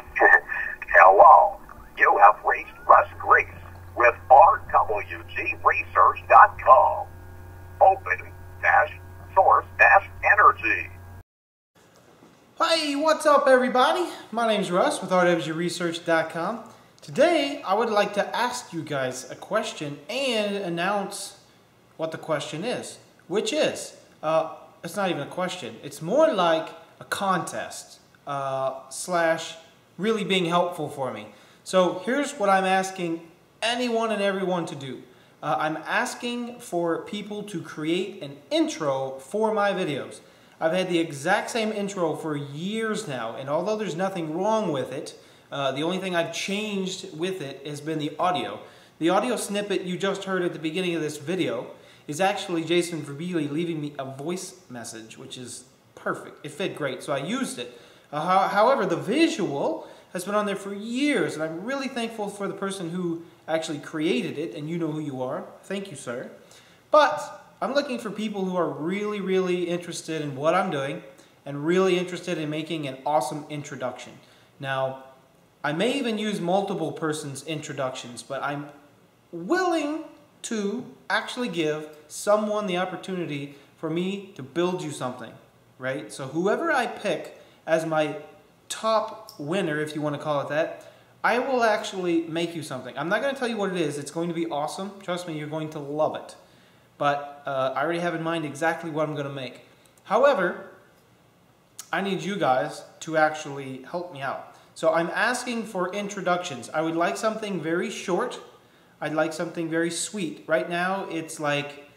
Hello. You have reached Russ Gries with RWGResearch.com. Open dash source dash energy. Hey, what's up everybody? My name's Russ with RWGResearch.com. Today I would like to ask you guys a question and announce what the question is, which is, uh, it's not even a question, it's more like a contest uh, slash really being helpful for me. So here's what I'm asking anyone and everyone to do. Uh, I'm asking for people to create an intro for my videos. I've had the exact same intro for years now, and although there's nothing wrong with it, uh, the only thing I've changed with it has been the audio. The audio snippet you just heard at the beginning of this video is actually Jason Verbelli leaving me a voice message, which is perfect. It fit great, so I used it. Uh, however, the visual has been on there for years, and I'm really thankful for the person who actually created it, and you know who you are. Thank you, sir. But I'm looking for people who are really, really interested in what I'm doing and really interested in making an awesome introduction. Now, I may even use multiple persons' introductions, but I'm willing to actually give someone the opportunity for me to build you something, right? So whoever I pick as my top winner, if you want to call it that, I will actually make you something. I'm not going to tell you what it is. It's going to be awesome. Trust me, you're going to love it. But uh, I already have in mind exactly what I'm going to make. However, I need you guys to actually help me out. So I'm asking for introductions. I would like something very short. I'd like something very sweet. Right now, it's like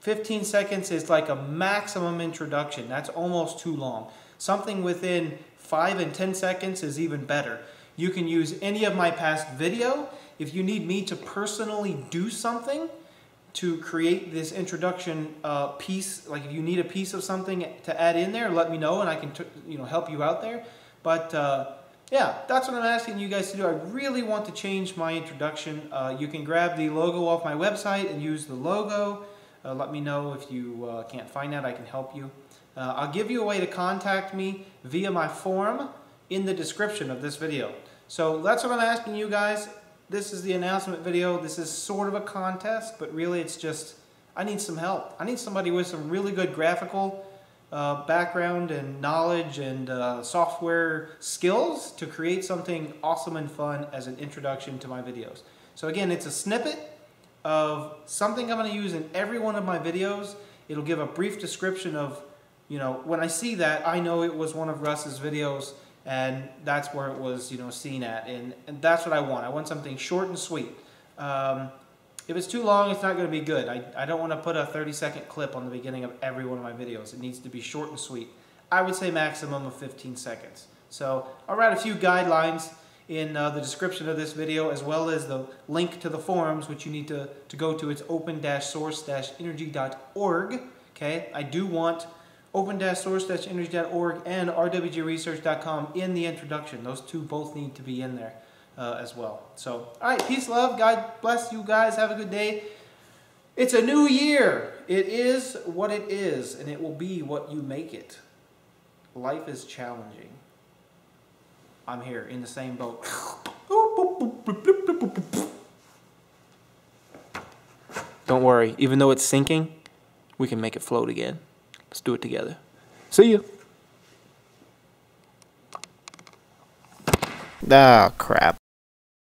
15 seconds is like a maximum introduction. That's almost too long. Something within 5 and 10 seconds is even better. You can use any of my past video. If you need me to personally do something to create this introduction uh, piece, like if you need a piece of something to add in there, let me know and I can you know help you out there. But uh, yeah, that's what I'm asking you guys to do. I really want to change my introduction. Uh, you can grab the logo off my website and use the logo. Uh, let me know if you uh, can't find that. I can help you. Uh, I'll give you a way to contact me via my form in the description of this video. So that's what I'm asking you guys. This is the announcement video. This is sort of a contest, but really it's just, I need some help. I need somebody with some really good graphical uh, background and knowledge and uh, software skills to create something awesome and fun as an introduction to my videos. So again, it's a snippet of something I'm going to use in every one of my videos. It'll give a brief description of you know, when I see that, I know it was one of Russ's videos and that's where it was, you know, seen at. And, and that's what I want. I want something short and sweet. Um, if it's too long, it's not going to be good. I, I don't want to put a 30 second clip on the beginning of every one of my videos. It needs to be short and sweet. I would say maximum of 15 seconds. So I'll write a few guidelines in uh, the description of this video as well as the link to the forums which you need to, to go to. It's open-source-energy.org. Okay, I do want open-source-energy.org and rwgresearch.com in the introduction. Those two both need to be in there uh, as well. So, all right, peace, love. God bless you guys. Have a good day. It's a new year. It is what it is, and it will be what you make it. Life is challenging. I'm here in the same boat. Don't worry, even though it's sinking, we can make it float again. Let's do it together. See you. Ah, crap.